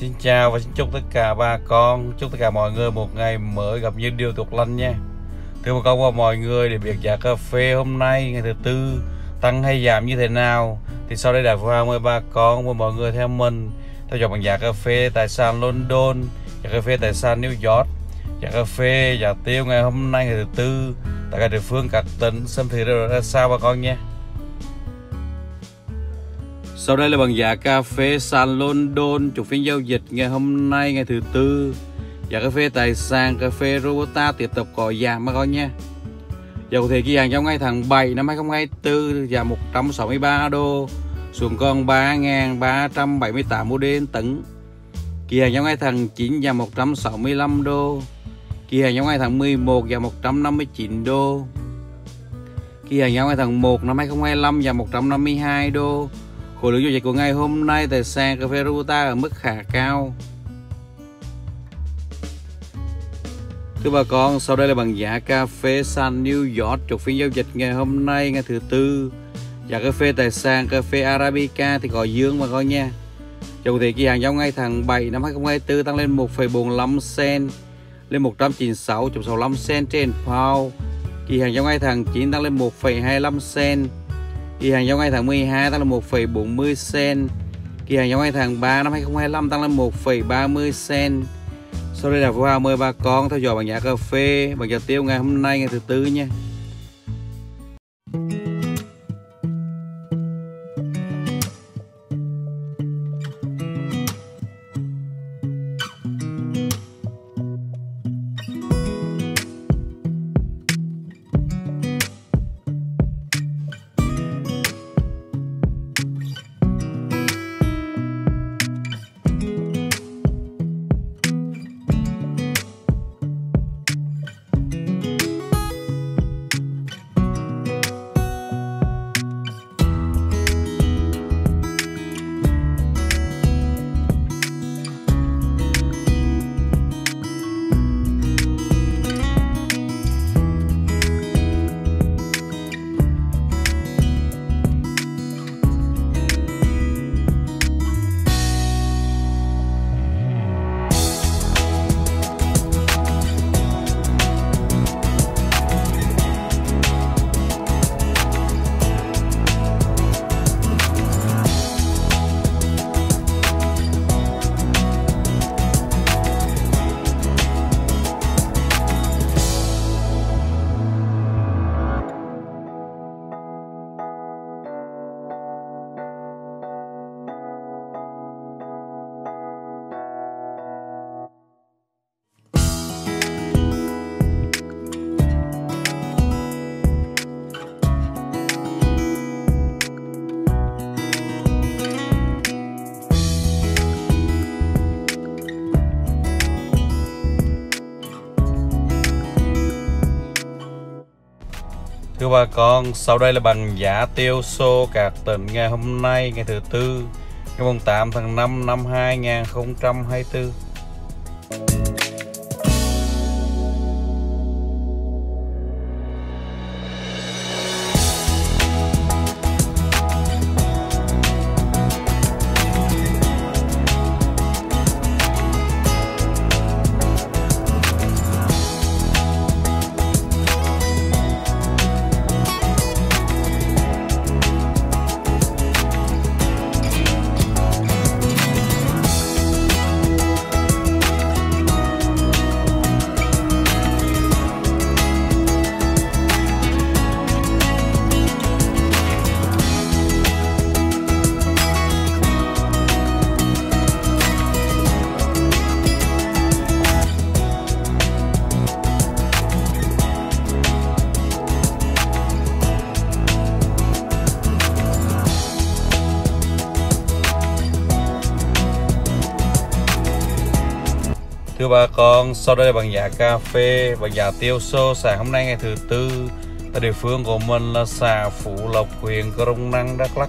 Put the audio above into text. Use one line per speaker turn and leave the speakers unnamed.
xin chào và xin chúc tất cả bà con, chúc tất cả mọi người một ngày mới gặp những điều tốt lành nha. Thưa bà con và mọi người để biết giá cà phê hôm nay ngày thứ tư tăng hay giảm như thế nào thì sau đây đại Phú Hoàng mời bà con và mọi người theo mình theo dõi bằng giá cà phê tại sàn London, giá cà phê tại sàn New York, giá cà phê giá tiêu ngày hôm nay ngày thứ tư tại các địa phương các tỉnh xem thử ra sao bà con nhé. Sau đây là bằng giá cà phê sàn London chủ phiên giao dịch ngày hôm nay, ngày thứ tư. Giá cà phê tài sản cà phê Robusta tiếp tục có giảm mà con nha. Giá cụ thể kỳ hàng trong ngày tháng 7 năm 2024 giảm 163 đô, xuống còn 3.378 đô đến tấn. Kỳ hàng trong ngày tháng 9 giảm 165 đô. Kỳ hàng trong ngày tháng 11 giảm 159 đô. Kỳ hàng trong ngày tháng 1 năm 2025 giảm 152 đô Khối lượng giao dịch của ngày hôm nay tại sàn cà phê Ruta ở mức khá cao. Thưa bà con, sau đây là bằng giá cà phê sàn New York chục phiên giao dịch ngày hôm nay ngày thứ tư. Giá cà phê tại sàn cà phê Arabica thì có dương bà con nha. Chủ thị kỳ hàng giao ngay tháng 7 năm 2024 tăng lên 1,45 cent lên 196.65 cent trên pound. Kỳ hàng giao ngay tháng 9 tăng lên 1,25 cent Kỳ hàng trong ngày tháng 12 tăng là 1,40 sen. Kỳ hàng trong ngày tháng 3 năm 2025 tăng lên 1,30 sen. Sau đây là Phú Hà mời bà con theo dõi bằng giá cà phê, bằng giá tiêu ngày hôm nay ngày thứ tư nha. Thưa bà con, sau đây là bằng giả tiêu xô các tỉnh ngày hôm nay, ngày thứ tư, ngày 8 tháng 5 năm 2024. Thưa bà con, sau đây là bằng giá cà phê và giá tiêu xô sáng hôm nay ngày thứ tư tại địa phương của mình là xã Phú Lộc, huyện Crong Năng, Đắk Lắk.